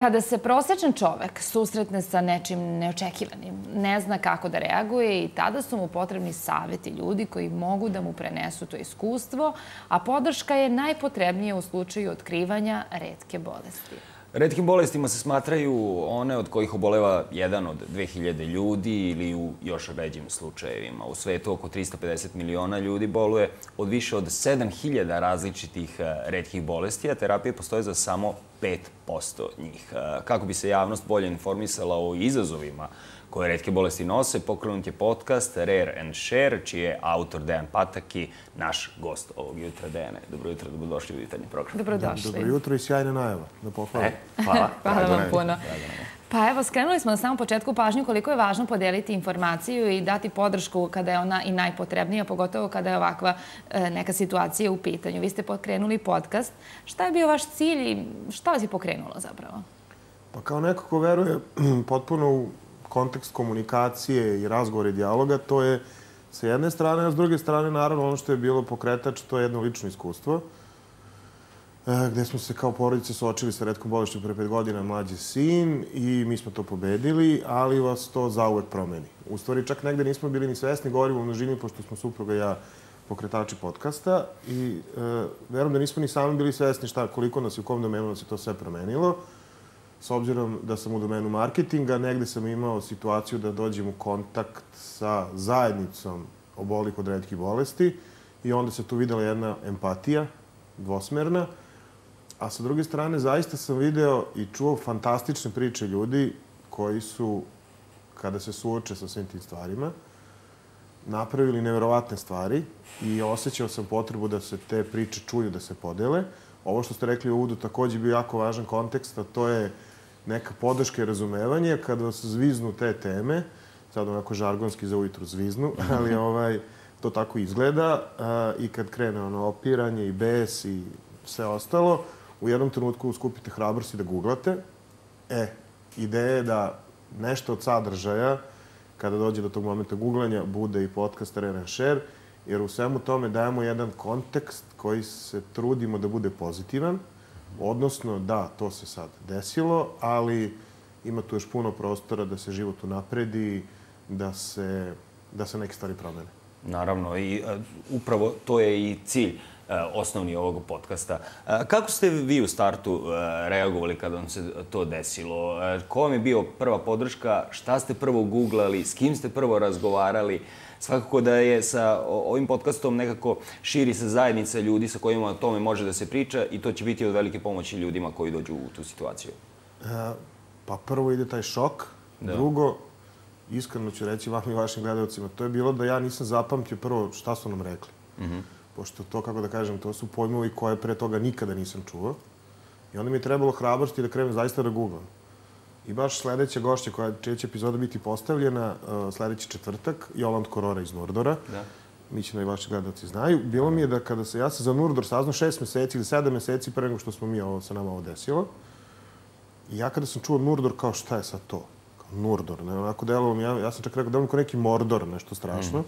Kada se prosečan čovek susretne sa nečim neočekivanim, ne zna kako da reaguje i tada su mu potrebni saveti ljudi koji mogu da mu prenesu to iskustvo, a podrška je najpotrebnija u slučaju otkrivanja redke bolesti. Redkim bolestima se smatraju one od kojih oboleva jedan od 2000 ljudi ili u još ređim slučajevima. U svetu oko 350 miliona ljudi boluje od više od 7000 različitih eh, redkih bolesti, a terapije postoje za samo 5% njih. Eh, kako bi se javnost bolje informisala o izazovima koje redke bolesti nose, pokrenut je podcast Rare and Share, čiji je autor Dejan Pataki, naš gost ovog jutra. Dejane, dobro jutro, dobrodošli u jutarnji program. Dobrodošli. Dobro jutro i sjajna najava, da pohvalim. E, hvala. Hvala vam puno. Pa evo, skrenuli smo na samom početku pažnju koliko je važno podeliti informaciju i dati podršku kada je ona i najpotrebnija, pogotovo kada je ovakva e, neka situacija u pitanju. Vi ste pokrenuli podcast. Šta je bio vaš cilj i šta vas je pokrenulo zapravo? Pa kao neko ko veruje potpuno u kontekst komunikacije i razgovora i dijaloga, to je sa jedne strane, a s druge strane, naravno, ono što je bilo pokretač, to je jedno lično iskustvo, e, gde smo se kao porodice suočili sa redkom bolešću pre pet godina, mlađi sin, i mi smo to pobedili, ali vas to zauvek promeni. U stvari, čak negde nismo bili ni svesni, govorimo u množini, pošto smo supruga i ja pokretači podcasta i e, verujem da nismo ni sami bili svesni šta, koliko nas i u kom domenu nas je to sve promenilo s obzirom da sam u domenu marketinga, negde sam imao situaciju da dođem u kontakt sa zajednicom obolih od redkih bolesti i onda se tu videla jedna empatija, dvosmerna, a sa druge strane zaista sam video i čuo fantastične priče ljudi koji su, kada se suoče sa svim tim stvarima, napravili neverovatne stvari i osjećao sam potrebu da se te priče čuju, da se podele. Ovo što ste rekli u uvodu takođe bio jako važan kontekst, a to je neka podrška i razumevanje kad vas zviznu te teme, sad onako žargonski za ujutru zviznu, ali ovaj, to tako izgleda i kad krene ono opiranje i bes i sve ostalo, u jednom trenutku skupite hrabrosti da googlate. E, ideja je da nešto od sadržaja, kada dođe do tog momenta googlanja, bude i podcast Rare Share, jer u svemu tome dajemo jedan kontekst koji se trudimo da bude pozitivan, Odnosno, da, to se sad desilo, ali ima tu još puno prostora da se život unapredi, da se, da se neke stvari promene. Naravno, i uh, upravo to je i cilj uh, osnovni ovog podcasta. Uh, kako ste vi u startu reagovali kada vam se to desilo? Ko vam je bio prva podrška? Šta ste prvo googlali? S kim ste prvo razgovarali? svakako da je sa ovim podcastom nekako širi se zajednica ljudi sa kojima o tome može da se priča i to će biti od velike pomoći ljudima koji dođu u tu situaciju. E, pa prvo ide taj šok, da. drugo, iskreno ću reći vam i vašim gledalcima, to je bilo da ja nisam zapamtio prvo šta su nam rekli. Mm -hmm. Pošto to, kako da kažem, to su pojmovi koje pre toga nikada nisam čuo. I onda mi je trebalo hrabrosti da krenem zaista da googlam. I baš sledeća gošća koja čija će epizoda biti postavljena uh, sledeći četvrtak, Joland Korora iz Nordora. Da. Mi će i vaši gledalci znaju. Bilo mi je da kada se, ja sam za Nordor saznao šest meseci ili sedam meseci pre nego što smo mi ovo, sa nama ovo desilo. I ja kada sam čuo Nordor, kao šta je sad to? Kao Nordor, ne, onako delovalo mi, ja, ja sam čak rekao delovalo kao neki Mordor, nešto strašno. Mm.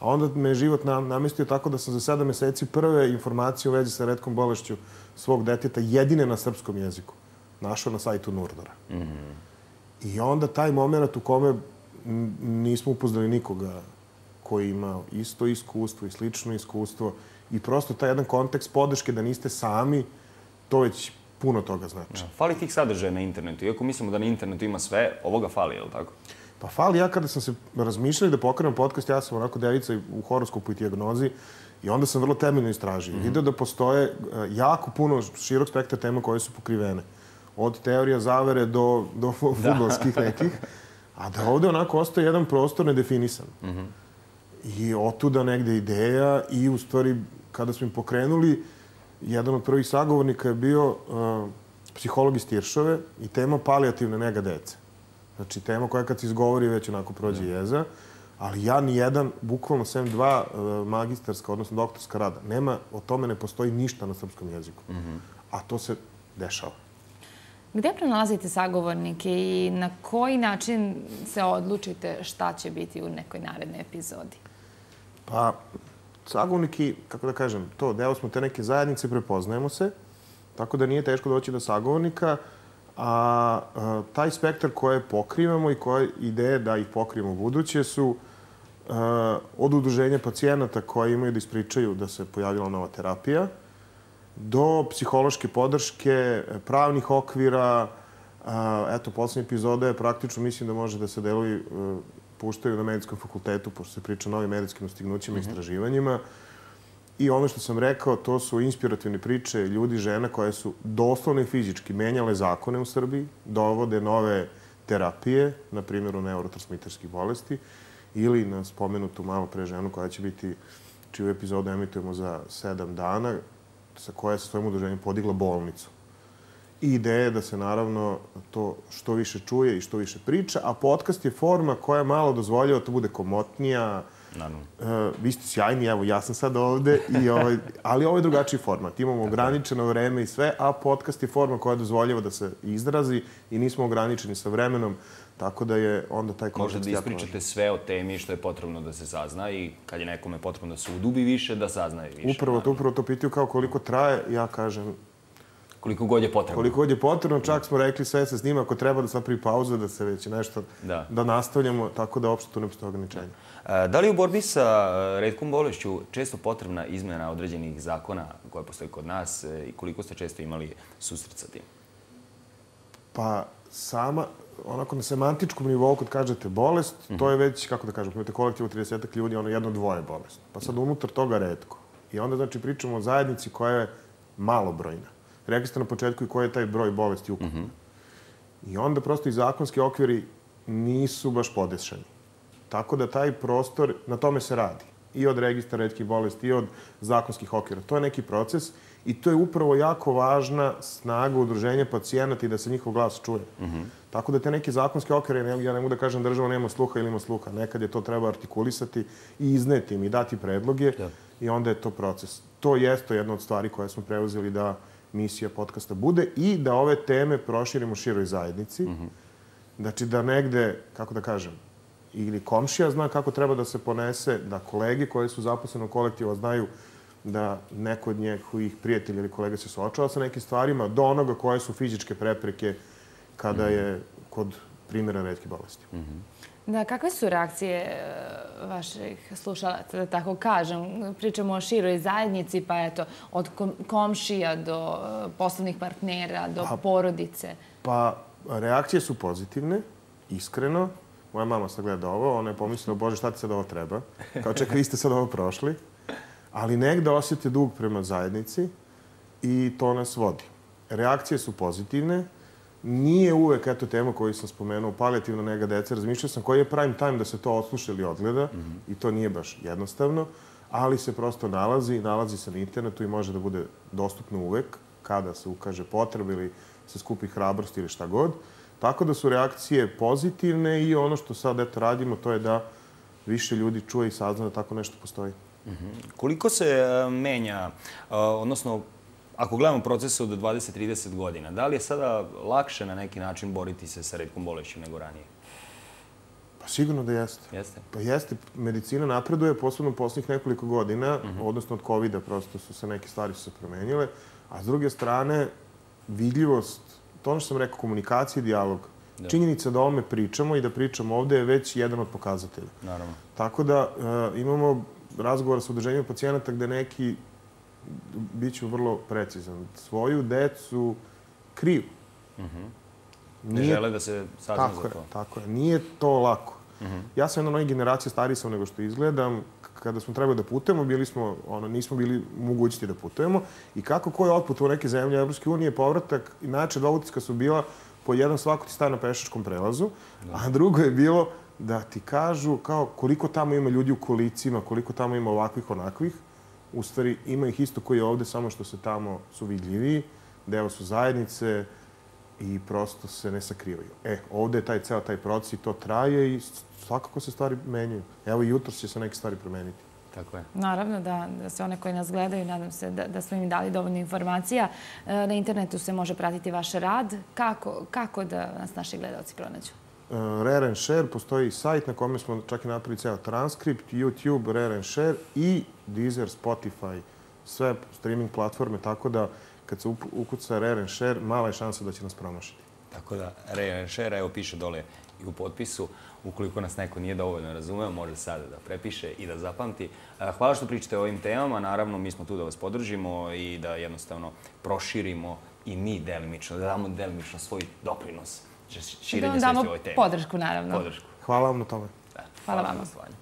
A onda me je život nam, namestio tako da sam za sedam meseci prve informacije u vezi sa redkom bolešću svog deteta jedine na srpskom jeziku našao na sajtu Nurdora. Mm -hmm. I onda taj moment u kome nismo upoznali nikoga koji ima isto iskustvo i slično iskustvo i prosto taj jedan kontekst podrške da niste sami, to već puno toga znači. Ja, fali tih sadržaja na internetu. Iako mislimo da na internetu ima sve, ovoga fali, je li tako? Pa fali. Ja kada sam se razmišljali da pokrenem podcast, ja sam onako devica u horoskopu i dijagnozi i onda sam vrlo temeljno istražio. Mm -hmm. Video da postoje e, jako puno širok spektra tema koje su pokrivene od teorija zavere do, do da. futbolskih nekih, a da ovde onako ostaje jedan prostor nedefinisan. Mm -hmm. I otuda negde ideja i u stvari kada smo im pokrenuli, jedan od prvih sagovornika je bio uh, psiholog iz Tiršove i tema palijativne nega dece. Znači, tema koja kad se izgovori već onako prođe mm. jeza, ali ja ni jedan, bukvalno sem dva uh, magistarska, odnosno doktorska rada, nema, o tome ne postoji ništa na srpskom jeziku. Mm -hmm. A to se dešava. Gde pronalazite sagovornike i na koji način se odlučite šta će biti u nekoj narednoj epizodi? Pa, sagovorniki, kako da kažem, to, deo smo te neke zajednice, prepoznajemo se, tako da nije teško doći do sagovornika, a, a taj spektar koje pokrivamo i koje ideje da ih pokrijemo u buduće su a, od udruženja pacijenata koji imaju da ispričaju da se pojavila nova terapija, do psihološke podrške, pravnih okvira. A, eto, poslednja epizoda je praktično, mislim da može da se deluju, puštaju na medicinskom fakultetu, pošto se priča o novim medicinskim ostignućima i mm -hmm. istraživanjima. I ono što sam rekao, to su inspirativne priče ljudi, žena koje su doslovno i fizički menjale zakone u Srbiji, dovode nove terapije, na primjer u neurotransmiterskih bolesti, ili na spomenutu malo pre ženu koja će biti, čiju epizodu emitujemo za sedam dana, sa koja sa svojim udruženjem podigla bolnicu. I ideja je da se naravno to što više čuje i što više priča, a podcast je forma koja malo dozvoljava da to bude komotnija, Naravno. Uh, vi ste sjajni, evo, ja sam sad ovde, i ovaj, ali ovo je drugačiji format. Imamo ograničeno vreme i sve, a podcast je forma koja dozvoljava da se izrazi i nismo ograničeni sa vremenom, tako da je onda taj kontekst Možda da ispričate sve o temi što je potrebno da se sazna i kad je nekome potrebno da se udubi više, da saznaje više. Upravo to, upravo to pitaju kao koliko traje, ja kažem Koliko god je potrebno. Koliko god je potrebno, čak smo rekli sve se snima, ako treba da napravi pauza, da se već nešto, da, da nastavljamo, tako da uopšte tu ne postoje ograničenja. Da. da li u borbi sa e, redkom bolešću često potrebna izmena određenih zakona koja postoji kod nas e, i koliko ste često imali susret sa tim? Pa, sama, onako na semantičkom nivou kad kažete bolest, mm -hmm. to je već, kako da kažem, imate kolektivu 30 ljudi, ono jedno dvoje bolest. Pa sad unutar toga redko. I onda, znači, pričamo o zajednici koja je malobrojna. Rekli ste na početku i koji je taj broj bolesti ukupno. Mm -hmm. I onda prosto i zakonski okviri nisu baš podešani. Tako da taj prostor, na tome se radi. I od registra redkih bolesti, i od zakonskih okvira. To je neki proces i to je upravo jako važna snaga udruženja pacijenata i da se njihov glas čuje. Mm -hmm. Tako da te neke zakonske okvire, ja ne mogu da kažem država nema sluha ili ima sluha. Nekad je to treba artikulisati i izneti im i dati predloge da. i onda je to proces. To jeste jedna od stvari koje smo preuzeli da misija podcasta bude i da ove teme proširimo široj zajednici. Mm -hmm. Znači da negde, kako da kažem, ili komšija zna kako treba da se ponese, da kolege koji su zaposleni u kolektivu znaju da neko od njegovih prijatelja ili kolega se suočava sa nekim stvarima, do onoga koje su fizičke prepreke kada mm -hmm. je kod primjera redke bolesti. Mm -hmm. Da, kakve su reakcije e, vaših slušalaca, da tako kažem? Pričamo o široj zajednici, pa eto, od komšija do e, poslovnih partnera, do pa, porodice. Pa, reakcije su pozitivne, iskreno. Moja mama sad gleda ovo, ona je pomislila, bože, šta ti sad ovo treba? Kao čekaj, vi ste sad ovo prošli. Ali negde osjete dug prema zajednici i to nas vodi. Reakcije su pozitivne, Nije uvek, eto, tema koju sam spomenuo, palijativna nega dece. Razmišljao sam koji je prime time da se to odsluša ili odgleda mm -hmm. i to nije baš jednostavno, ali se prosto nalazi, nalazi se na internetu i može da bude dostupno uvek kada se ukaže potreba ili se skupi hrabrost ili šta god. Tako da su reakcije pozitivne i ono što sad eto radimo to je da više ljudi čuje i sazna da tako nešto postoji. Mm -hmm. Koliko se uh, menja, uh, odnosno Ako gledamo procese od 20-30 godina, da li je sada lakše na neki način boriti se sa redkom bolešću nego ranije? Pa sigurno da jeste. Jeste? Pa jeste. Medicina napreduje, posebno poslednjih nekoliko godina, mhm. -huh. odnosno od COVID-a prosto su se neke stvari su se promenile, a s druge strane, vidljivost, to ono što sam rekao, komunikacija i dijalog, da. činjenica da o ome pričamo i da pričamo ovde je već jedan od pokazatelja. Naravno. Tako da uh, imamo razgovor sa udrženjem pacijenata gde neki Biću vrlo precizan. Svoju decu kriju. Mm -hmm. Ne Nije... žele da se sazna za to. Je, tako je. Nije to lako. Mm -hmm. Ja sam jedna nove generacije stariji sam nego što izgledam. Kada smo trebali da putujemo, bili smo, ono, nismo bili mogućiti da putujemo. I kako ko je otput u neke zemlje Evropske unije, povratak, inače dva utiska su bila po jedan svako ti staje na pešačkom prelazu, da. a drugo je bilo da ti kažu kao koliko tamo ima ljudi u kolicima, koliko tamo ima ovakvih, onakvih u stvari ima ih isto koji je ovde, samo što se tamo su vidljiviji, deo su zajednice i prosto se ne sakrivaju. E, ovde je taj ceo taj proces i to traje i svakako se stvari menjaju. Evo i jutro će se neke stvari promeniti. Tako je. Naravno da, da sve one koji nas gledaju, nadam se da, da smo im dali dovoljno informacija. E, na internetu se može pratiti vaš rad. Kako, kako da nas naši gledalci pronađu? Uh, Rare and Share, postoji sajt na kome smo čak i napravili ceo transkript, YouTube, Rare and Share i Deezer, Spotify, sve streaming platforme, tako da kad se ukuca Rare and Share, mala je šansa da će nas promašiti. Tako da, reshare, evo piše dole i u potpisu. Ukoliko nas neko nije dovoljno razumeo, može sada da prepiše i da zapamti. Hvala što pričate o ovim temama. Naravno, mi smo tu da vas podržimo i da jednostavno proširimo i mi delimično, da damo delimično svoj doprinos širenje svesti o ovoj temi. Da damo podršku, naravno. Podršku. Hvala vam na tome. Da, hvala, hvala vam.